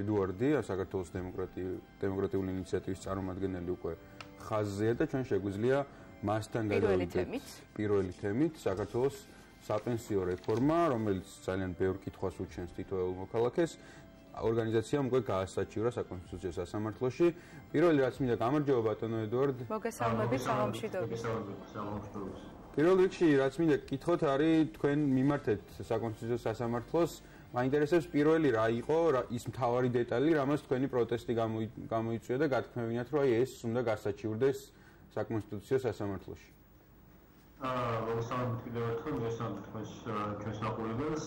ედუარდი, საქართველოს დემოკრატიული დემოკრატიული ინიციატივის წარმომადგენელი უკვე ხაზზეა და ჩვენ შეგვიძლია მასთან გადავიდეთ პირველი თემით საქართველოს საპენსიო რეფორმა, რომელიც ძალიან ბევრ კითხვას უჩენს თითოეულ მოქალაქეს. ორგანიზაციამ უკვე გაასაჩივრა საკონსტიტუციო სასამართლოში. პირველი რაც მინდა გამარჯობა ბატონო ედუარდ. მოგესალმებით სამომშვიდობის. პირველ რიგში რაც მინდა კითხოთ არის თქვენ მიმართეთ საკონსტიტუციო სასამართლოს მაინტერესებს პირველი რა იყო ის მთავარი დეტალი რამაც თქვენი პროტესტი გამოიწვია და გათქმევინათ რომ აი ეს უნდა გასაჩივრდეს საკონსტიტუციო სასამართლოში. აა მოგესალმებით კიდევ ერთხელ მოგესალმებით თქვენს ჩვენს აყურებელს.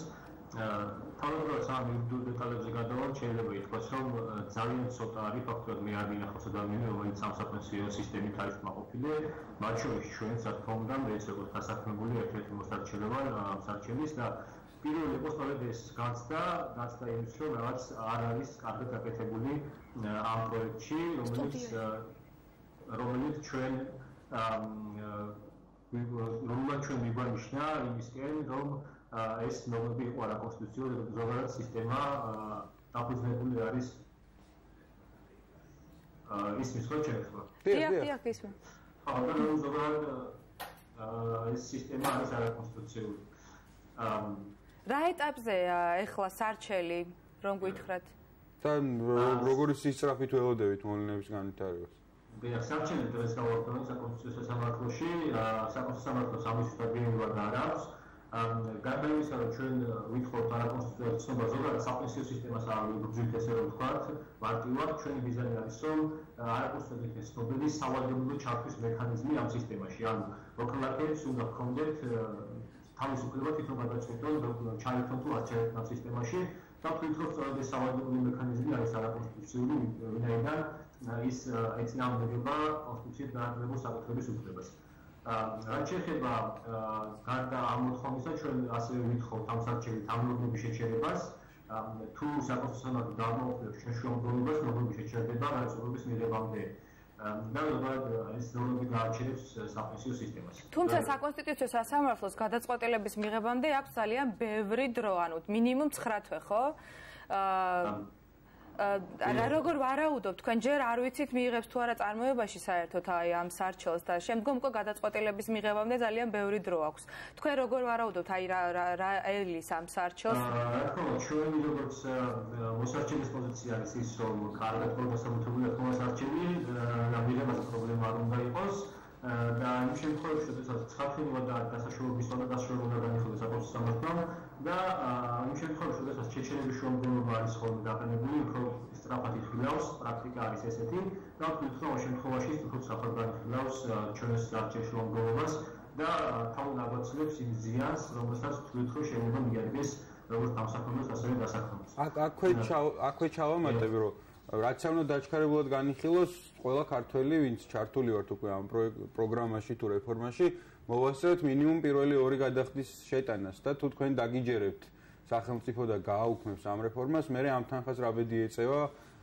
თავდაპირველად სამ დეტალებზე გადავალ შეიძლება ითქვას რომ ძალიან ცოტა არის ფაქტობრივად მე არ მინახავს ადამიანები რომელიც სამსახურეო სისტემით არის მაყოფილი მათ შორის ჩვენც რა თქმა უნდა მე ესე როგორც დასაქმებული ერთ-ერთი მოსარჩელი ვარ ამ სარჩელის და პირველი იყო სწორედ ეს განცდა განცდა იმის რომ რაღაც არ არის კარგად გაკეთებული ამ პროექტში რომელიც რომელიც ჩვენ რომლა ჩვენ მიგვანიშნა იმისკენ რომ ეს ნორმები იყო რა კონსტიტუციური ზოგადად სისტემა დაფუძნებული არის ის ის ხო შეიძლება დიახ დიახ ისმე ახლა რომ ზოგადად ეს სისტემა არის არა კონსტიტუციური რა ეტაპზე ეხლა სარჩელი რომ გითხრათ? თან როგორი სისწრაფით ველოდებით მოვლენების განვითარებას. ბიახ სარჩელი დღეს გავაკეთე საკონსტიტუციო სამართლოში საკონსტიტუციო სამართლოს ამის სტაბილურად არ აქვს. გარდა იმისა, რომ ჩვენ ვითხოვთ არაკონსტიტუციურ ცნობა ზოგადად საპენსიო სისტემას აღიქვით ესე რომ ვთქვათ, მარტივად ჩვენი ბიზნესი არის, რომ არაკონსტიტუციური ცნობები სავალდებულო ჩართვის მექანიზმი ამ სისტემაში. ანუ მოქალაქეებს უნდა ჰქონდეთ თავისუფლება თვითონ გადაწყვეტონ ჩაითონ თუ არ ჩაითონ ამ სისტემაში და თვითონ სწორედ ეს სავალდებულო მექანიზმი არის არაკონსტიტუციური, ვინაიდან ის ეცნამდება კონსტიტუციით განაგებულ საკუთრების უფლებას. რაც შეეხება გარდა ამ მოთხოვნისა ჩვენ ასევე ვითხოვთ ამ საჩელი თანამდებობის შეჩერებას თუ საკონსტიტუციო დამოუკიდებლობის შეშუალებას ნორმები შეჩერდება რაზმობის მიღებამდე და უბრალოდ ეს ნორმები გააჩერებს საფინანსო სისტემას. თუმცა საკონსტიტუციო სასამართლოს გადაწყვეტილების მიღებამდე აქვს ძალიან ბევრი დრო, ანუ მინიმუმ 9 თვე, ხო? აა რა როგორ ვარაუდობ? თქვენ ჯერ არ ვიცით მიიღებს თუ არა წარმოებაში საერთოდ აი ამ სარჩელს და შემდგომ უკვე გადაწყვეტილების მიღებამდე ძალიან ბევრი დრო აქვს. თქვენ როგორ ვარაუდობთ? აი რა რა ელის ამ სარჩელს? რა თქმა უნდა ჩვენი როგორც მოსარჩელის პოზიცია არის ის რომ კარგად პროგრესებული აქვს მოსარჩელი და მიღებაზე პრობლემა არ უნდა იყოს და იმ შემთხვევაში, როდესაც ცხადხილვა და დასაშორების უნდა დასაშორება განიხილოს საკონსტიტუციო სამართლომ და იმ შემთხვევაში, როდესაც ჩეჩენების შუამდგომლობა არის ხოლმე დაყენებული, უფრო სწრაფად იხილავს, პრაქტიკა არის ესეთი და თვითონ ამ შემთხვევაში უფრო სწრაფად განიხილავს ჩვენს არჩევის შუამდგომლობას და თავად აგვაცილებს იმ ზიანს, რომელსაც თვითონ შეიძლება მიიღოს როგორც დამსახურებას, ასევე დასახურებას. აქ აქვე აქვე ჩავამატებ, რომ რაც არ უნდა დაჩქარებულად განიხილოს ყველა ქართველი ვინც ჩართული ვართ უკვე ამ პროგრამაში თუ რეფორმაში მოვასწრებთ მინიმუმ პირველი ორი გადახდის შეტანას და თუ თქვენ დაგიჯერებთ სახელმწიფო და გააუქმებს ამ რეფორმას მე ამ თანხას რა ბედი ეწევა?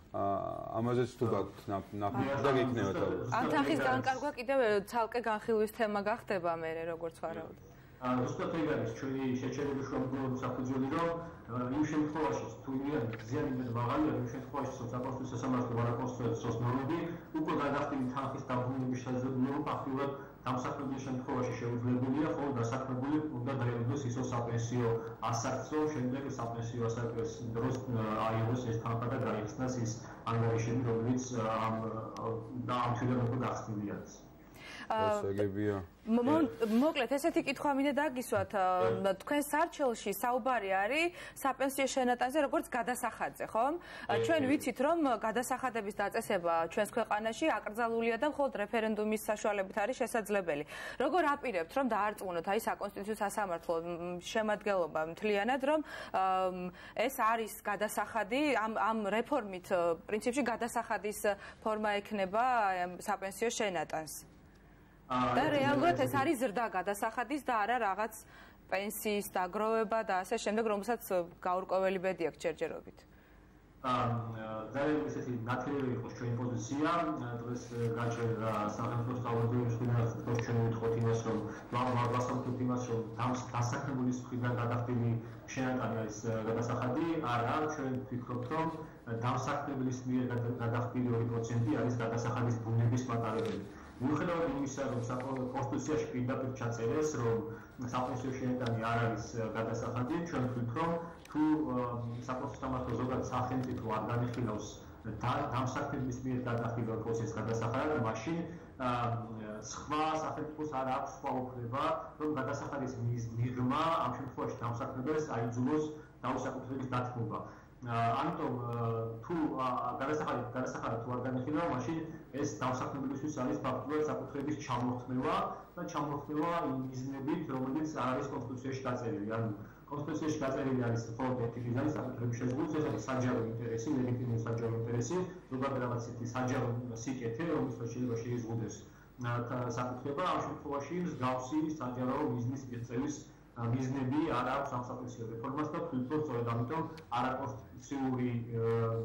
ამაზეც თუ გაქვთ ნაფი და გიქნება თავი ამ თანხის განკარგვა კიდევ ცალკე განხილვის თემა გახდება მე როგორც ვარაუდ ან უბრალოდ ეგ არის ჩვენი შეჩერებული შემდგომი საფუძველი რომ იმ შემთხვევაში თუ იმიან ზიანი იმედ მაღალია იმ შემთხვევაში საკონსტიტუციო სასამართლო არაკონსტიტუციო ნორმები უკვე გადახდილი თანხის დაბრუნების შესაძლებლობა ფაქტურად დამსახურების შემთხვევაში შეუძლებელია ხოლმე დასაქმებული უნდა დაიწყოს ისო საპენსიო ასაკსო შემდეგ საპენსიო ასაკის დროს აიღოს ეს თანხა და გაიხსნას ის ანგარიშები რომელიც ამ და ამ თვითონ უკვე გახსნილია ეს ესე გებია მოკლედ ესეთი კითხვა მინდა დაგისვათ. თქვენ სარჩელში საუბარი არის საპენსიო შენატანზე როგორც გადასახადზე ხომ? ჩვენ ვიცით რომ გადასახადების დაწესება ჩვენს ქვეყანაში აკრძალულია და მხოლოდ რეფერენდუმის საშუალებით არის შესაძლებელი. როგორ აპირებთ რომ დაარწმუნოთ აი საკონსტიტუციო სასამართლო შემადგენლობა? მთლიანად რომ ეს არის გადასახადი ამ ამ რეფორმით პრინციპში გადასახადის ფორმა ექნება საპენსიო შენატანს და რეალურად ეს არის ზრდა გადასახადის და არა რაღაც პენსიის დაგროვება და ასე შემდეგ, რომელსაც გაურკვეველი ბედი აქვს ჯერჯერობით. ძალიან ესეთი ნათელი იყოს ჩვენი პოზიცია. დღეს გაჩერდა სახელმწიფო ხილას თქოს ჩვენ ვიტყოთ იმას რომ ვასაუბროთ იმას რომ დასაქმებულის მხრიდან გადახდილი შენატანი არის გადასახადი. არა ჩვენ ვფიქრობთ რომ დასაქმებულის მიერ გადახდილი 2% არის გადასახადის ბუნების მატარებელი მიუხედავად იმისა რომ კონსტიტუციაში პირდაპირ ჩაწერეს რომ საფოსტო შენატანი არ არის გადასახადი ჩვენ ვფიქრობთ რომ თუ საკუთარ სამართლო ზოგადად სახელმწიფო არ განიხილავს დამსახურების მიერ გადახდილ პროცესს გადასახადად, მაშინ სხვა სახელმწიფოს არ აქვს სხვა უფლება, რომ გადასახადის მიღმა ამ შემთხვევაში დამსახურებას აიძულოს დაუსაკუთრების დათმობა. ამიტომ თუ გადასახადი გადასახადი თუ არ განიხილება, მაშინ ეს დამსახურებისთვის არის ფაქტობრივად საკუთრების ჩამორთმევა და ჩამორთმევა იმ მიზნებით, რომელიც არის კონსტიტუციაში დაწერილი. ანუ კონსტიტუციაში დაწერილი არის მხოლოდ ერთი მიზანი საკუთრების შეზღუდვის, ეს არის საჯარო ინტერესი, ლეგიტიმური საჯარო ინტერესი, ზოგადად რაღაც ისეთი საჯარო სიკეთე, რომელიც შეიძლება შეიზღუდეს საკუთრება, ამ შემთხვევაში მსგავსი საჯარო მიზნის მიღწევის მიზნები არ აქვს სამსახურისო რეფორმას და თვითონ სწორედ ამიტომ არაკონსტიტუციური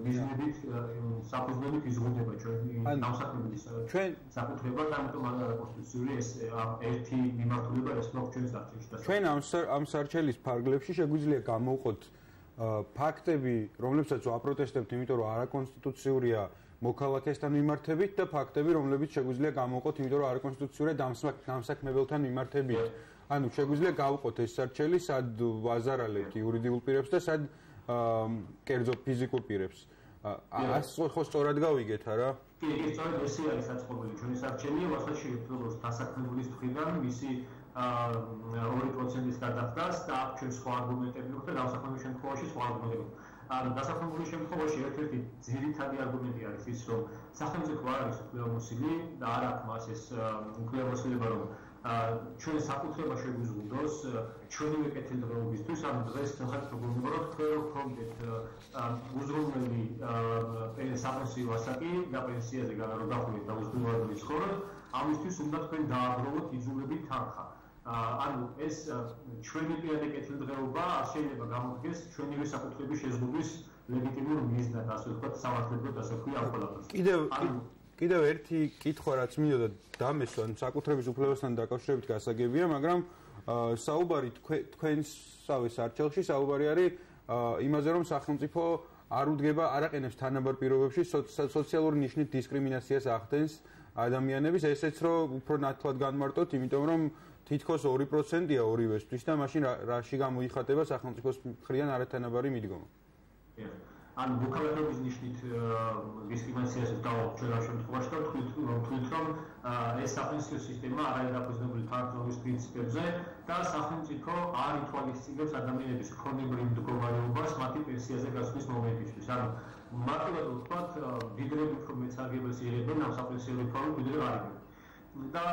მიზნებით საფუძვლებით იზღუდება ჩვენი სამსახურის ჩვენ საკუთრება და ამიტომ არაკონსტიტუციური ეს ერთი მიმართულება ეს ნოქ ჩვენს არჩევნში და ჩვენ ამ ამ სარჩელის ფარგლებში შეგვიძლია გამოვყოთ ფაქტები, რომლებსაც ვაპროტესტებთ, იმიტომ რომ არაკონსტიტუციურია მოქალაქესთან მიმართებით და ფაქტები, რომლებიც შეგვიძლია გამოვყოთ, იმიტომ რომ არაკონსტიტუციურია დამსაქმებელთან მიმართებით. ანუ შეგვიძლია გავყოთ ეს სარჩელი სად ვაზარალებთ იურიდიულ პირებს და სად კერძო ფიზიკურ პირებს. ას ხო სწორად გავიგეთ არა? კი, კი, სწორად ესე არის საწყობილი ჩვენი სარჩელი, ვახლა შეიძლება დასაქმებულის მხრიდან მისი აა 2%-ის გადახდას და აქ ჩვენ სხვა არგუმენტები ვქოთ და დასაქმების შემთხვევაში სხვა არგუმენტები. ანუ დასაქმების შემთხვევაში ერთ-ერთი ძირითადი არგუმენტი არის ის, რომ სახელმწიფო არ არის უფლებამოსილი და არ აქვს მას ეს უფლებამოსილება, რომ ჩვენ საკუთრება შეგვიზღუდოს ჩვენი კეთილდღეობისთვის ამ დღეს სახელმწიფო გონებრო თქვენ ხომდეთ უზრუნველი საპენსიო ასაკი და პენსიაზე გადაგახურეთ და უზრუნველყოფის ხოლმე ამისთვის უნდა თქვენ დააგროვოთ იზოლებით თანხა. ანუ ეს ჩვენი პირადი კეთილდღეობა არ შეიძლება გამოდგეს ჩვენივე საკუთრების შეზღუდვის ლეგიტიმურ მიზნად ასე ვთქვათ სამართლებრივად ასე ამ ყველაფერს. კიდევ კიდევ ერთი კითხვა რაც მინდოდა დამესვა საკუთრების უფლებასთან დაკავშირებით გასაგებია, მაგრამ საუბარი თქვენსავე სარჩელში საუბარი არის იმაზე, რომ სახელმწიფო არ უდგება არაყენებს თანაბარ პირობებში სოციალური ნიშნით დისკრიმინაციას ახდენს ადამიანების, ესეც რომ უფრო ნათლად განმარტოთ, იმიტომ რომ თითქოს 2%-ია ორივესთვის და მაშინ რაში გამოიხატება სახელმწიფოს მხრიდან არათანაბარი მიდგომა. ან მოქალაქეობის ნიშნით დისკრიმინაციას დავაყოთ ჩვენ ამ შემთხვევაში და თქვით რომ თქვით რომ ეს საფინანსო სისტემა არ არის დაფუძნებული თანხმობის პრინციპებზე და სახელმწიფო არ ითვალისწინებს ადამიანების ქონებრივ მდგომარეობას მათი პენსიაზე გასვლის მომენტისთვის. ანუ მარტივად ვთქვათ, ვიდრე უფრო მეცაგებელს იღებენ ამ საფინანსო რეფორმას, ვიდრე არ იღებენ. და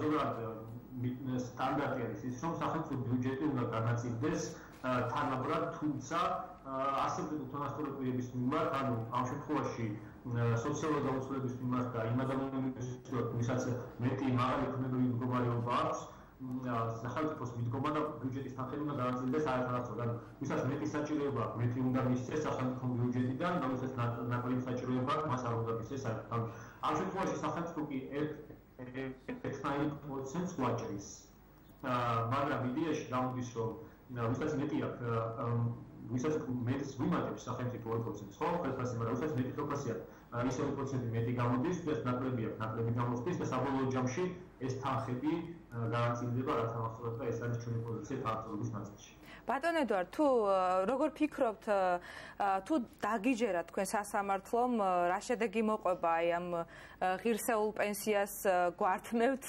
ზოგადად სტანდარტი არის ის, რომ სახელმწიფო ბიუჯეტი უნდა განაწილდეს თანაბრად, თუმცა ასევე თონასწორების მიმართ, ანუ ამ შემთხვევაში სოციალური გაუცვლელების მიმართ და იმ ადამიანების მიმართ, ვისაც მეტი მაღალი ქონებრივი მდგომარეობა აქვს, სახელმწიფოს მიდგომა და ბიუჯეტის თანხები უნდა განაწილდეს არათანაცვლოდ. ანუ ვისაც მეტი საჭიროება, მეტი უნდა მისცეს სახელმწიფო ბიუჯეტიდან, და ვისაც ნაკლები საჭიროება, მას არ უნდა მისცეს. ანუ ამ შემთხვევაში სახელმწიფო კი ერთ-ერთ პროცენტს ვაჭრის. აა მაგრამ იდეაში გამოდის რომ ვისაც მეტი აქვს ვისაც მეტს ვიმატებს სახელმწიფო 2%-ს, ხო? ხელფასი, მაგრამ ვისაც მეტი ხელფასი აქვს, ის 2% მეტი გამოდის, ვისაც ნაკლები აქვს, ნაკლები გამოდის და საბოლოო ჯამში ეს თანხები განაწილდება რა და ეს არის ჩვენი პოზიცია თანხების ნაწილში. ბატონ ედვარ, თუ როგორ ფიქრობთ, თუ დაგიჯერათ თქვენ სასამართლომ, რა შედეგი მოყვება აი ამ ღირსეულ პენსიას გვართმევთ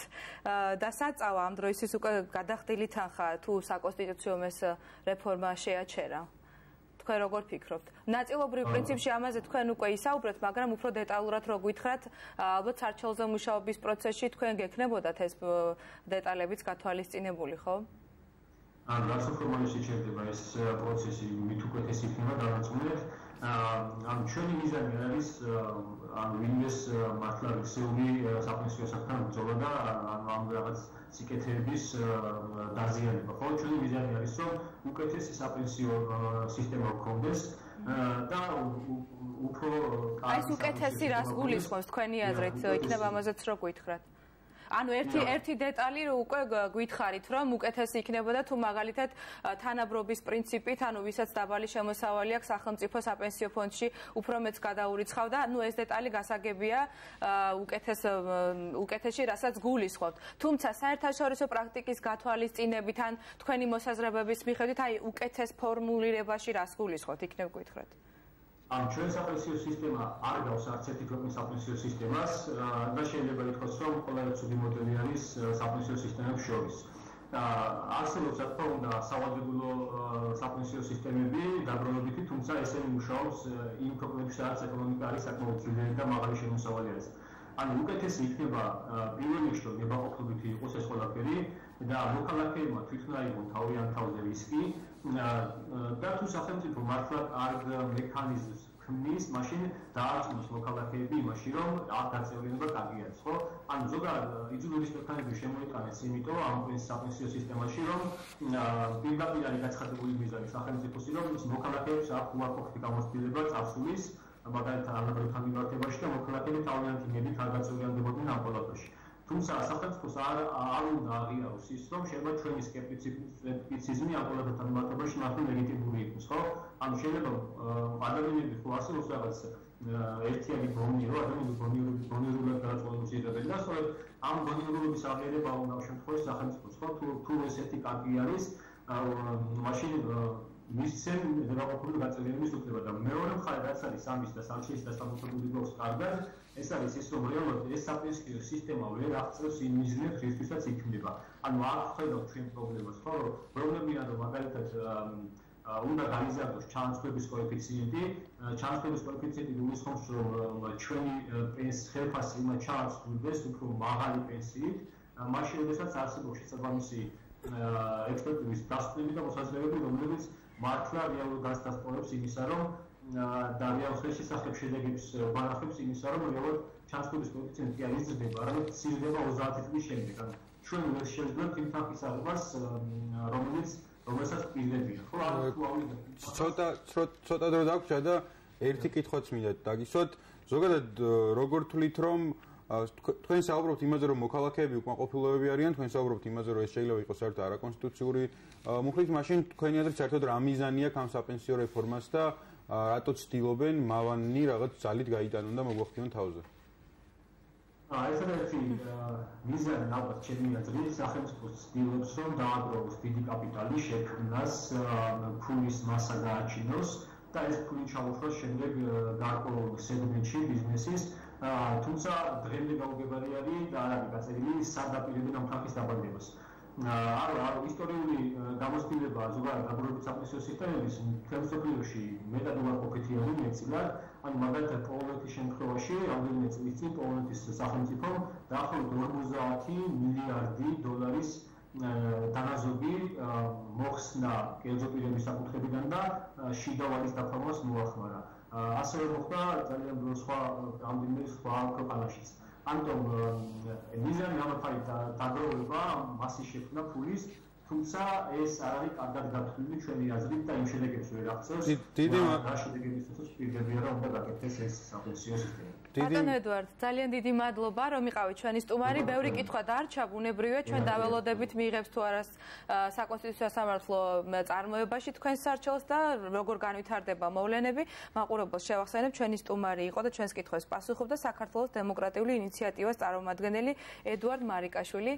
და საწავა ამ დროისთვის უკვე გადახდილი თანხა თუ საკონსტიტუციომ ეს რეფორმა შეაჩერა? თქვენ როგორ ფიქრობთ? ნაწილობრივ პრინციპში ამაზე თქვენ უკვე ისაუბრეთ, მაგრამ უფრო დეტალურად რო გითხრათ, ალბათ სარჩელზე მუშაობის პროცესში თქვენ გეკნებოდათ ეს დეტალებიც გათვალისწინებული, ხო? აა ან რაც უფრო მომიში შეიძლება ეს პროცესი მით უკეთესი იქნება დანაწილებით. ან ჩვენი მიზანი არის ან ვინმეს მართლა რესეული საფინანსო საკითხთან ბრძოლა და ამ რაღაც სიკეთეების დაზიანება. ხო, ჩვენი მიზანი არის რომ უკეთესი საფინანსო სისტემა გქონდეს და უფრო აი ეს უკეთესი რას გულისხმობს თქვენი აზრით იქნება ამაზეც რო გითხრათ ანუ ერთი ერთი დეტალი უკვე გითხარით რომ უკეთესი იქნებოდა თუ მაგალითად თანაბრობის პრინციპით ანუ ვისაც დაბალი შემოსავალი აქვს სახელმწიფო საპენსიო ფონდში უფრო მეც გადაურიცხავდა. ანუ ეს დეტალი გასაგებია უკეთეს უკეთესი რასაც გულისხმობთ. თუმცა საერთაშორისო პრაქტიკის გათვალისწინებით ან თქვენი მოსაზრებების მიხედვით აი უკეთეს ფორმულირებაში რას გულისხმობთ იქნებ გითხრათ ამ ჩვენ საპენსიო სისტემა არ გავს არც ერთი ქვეყნის საპენსიო სისტემას და შეიძლება ითქვას რომ ყველა ცუდი მოდელი არის საპენსიო სისტემებს შორის. არსებობს რა თქმა უნდა სავალდებულო საპენსიო სისტემები დაბრუნებითი, თუმცა ესენი მუშაობს იმ ქვეყნებში, სადაც ეკონომიკა არის საკმაოდ ძლიერი და მაღალი შემოსავალი არის. ანუ უკეთესი იქნება პირველ რიგში ნებაყოფლობითი იყოს ეს ყველაფერი და მოქალაქეებმა თვითონ აიღონ თავიანთ თავზე რისკი და თუ სახელმწიფო მართლა არგ მექანიზმს ქმნის, მაშინ დაარწმუნოს მოქალაქეები იმაში, რომ აქ გაწევრიანება კარგი არის, ხო? ანუ ზოგადად იძულების მექანიზმი შემოიტანეს იმიტომ ამ პენსიო სისტემაში, რომ პირდაპირ არის გაცხადებული მიზანი სახელმწიფოსი, რომ მოქალაქეებს აქვს უარყოფითი გამოცდილება წასulis მაგალითად ანალოგიურ მიმართებაში და მოქალაქეები თავიანთი ნებით არ გაწევრიანდებოდნენ ამ პოლიტიკაში. თუმცა სახელმწიფოს არ არ უნდა აღიაროს ის, რომ შეიძლება ჩვენი სკეპტიციზმი ამ პოლიტიკასთან მიმართებაში მართლა ლეგიტიმური იყოს, ხო? ანუ შეიძლება ადამიანები ხო არსებობს რაღაც ერთიანი ბონი, რომ ადამიანები ბონიურები ბონიურულად გადაწყვეტილებას იღებენ და სწორედ ამ ბონიურობის აღიარება უნდა შემთხვევაში სახელმწიფოს, ხო? თუ თუ ესეთი კარგი არის, მაშინ მისცემ დაგაყოფილი გაწევრიანების უფლება და მეორე მხარე რაც არის სამის და სამშეის და სამოქალაქო გლოს კარგად ეს არის ის რომ რეალურად ეს საპენსიო სისტემა ვერ აღწევს იმ მიზნებს რისთვისაც იქმნება ანუ არ ხედავთ ჩვენ პრობლემას ხო? რომ პრობლემია რომ მაგალითად უნდა გაიზარდოს ჩანაცვლების კოეფიციენტი ჩანაცვლების კოეფიციენტი გულისხმობს რომ ჩვენი პენსიის ხელფასი უნდა ჩანაცვლდეს უფრო მაღალი პენსიით მაშინ როდესაც არსებობს შესაბამისი ექსპერტების დასწრები და მოსაზრებები რომლებიც მართლა რეალურ გასტასპორებს იმისა, რომ და რეალურ შესახებ შედეგებს ვანახებს იმისა, რომ რეალურ ჩანსკობის კოეფიციენტი არის იზრდება, რადგან სიზრდება 30 წლის შემდეგ. ანუ ჩვენ ვერ შეძლებს იმ ფაქტის აღებას, რომელიც რომელსაც პირდებია. ხო, ანუ თუ ავიღეთ ცოტა ცოტა დრო დაგვრჩა და ერთი კითხვაც მინდა დაგისვათ. ზოგადად როგორ თვლით რომ თქვენ საუბრობთ იმაზე რომ მოქალაქეები უკმაყოფილოები არიან თქვენ საუბრობთ იმაზე რომ ეს შეიძლება იყოს საერთოდ არაკონსტიტუციური მუხლით მაშინ თქვენი აზრით საერთოდ რა მიზანი აქვს ამ საპენსიო რეფორმას და რატო ცდილობენ მავანი რაღაც ძალით გაიტანონ და მოგვახდინონ თავზე? აი ეს ერთი მიზანი ალბათ ჩემი აზრით სახელმწიფო ცდილობს რომ დააგროვოს დიდი კაპიტალი შექმნას ფულის მასა გააჩინოს და ეს ფული ჩაუშვას შემდეგ გარკვეულ სეგმენტში ბიზნესის. თუმცა დღემდე გაუგებარი არის და არ არის გაწერილი სადაპირებენ ამ ფაქტის არა, ისტორიული გამოცდილება ზოგადად დაბადების საფასო სისტემების თემსოფლიოში მეტად უარყოფითი არის მეცილად, ანუ მაგალითად პოლონეთის შემთხვევაში, რამდენიმე წლის წინ პოლონეთის სახელმწიფო დაახლოებით 50 მილიარდი დოლარის დანაზოგი მოხსნა კერძო პირების საკუთრებიდან და შიდა ვალის დაფორმას მოახმარა. ასევე მოხდა ძალიან სხვა რამდენიმე სხვა ქვეყანაშიც. ამიტომ მიზანი ამაფარი დაგროვება მასის შექმნა ფულის თუმცა ეს არ არის კარგად გათვლილი ჩვენი აზრით და იმ შედეგებს ვერ აღწევს. დიდი შედეგებისთვის პირდებია რომ უნდა გაკეთდეს ეს საპენსიო სისტემა. ბატონო ედვარდ, ძალიან დიდი მადლობა რომ იყავით ჩვენი სტუმარი. ბევრი კითხვა დარჩა, ბუნებრივია, ჩვენ დაველოდებით მიიღებს თუ არა საკონსტიტუციო სამართლო წარმოებაში თქვენ სარჩელს და როგორ განვითარდება მოვლენები. მაყურებელს შევახსენებ, ჩვენი სტუმარი იყო და ჩვენს კითხვებს პასუხობდა საქართველოს დემოკრატიული ინიციატივას წარმომადგენელი ედვარდ მარიკაშვილი.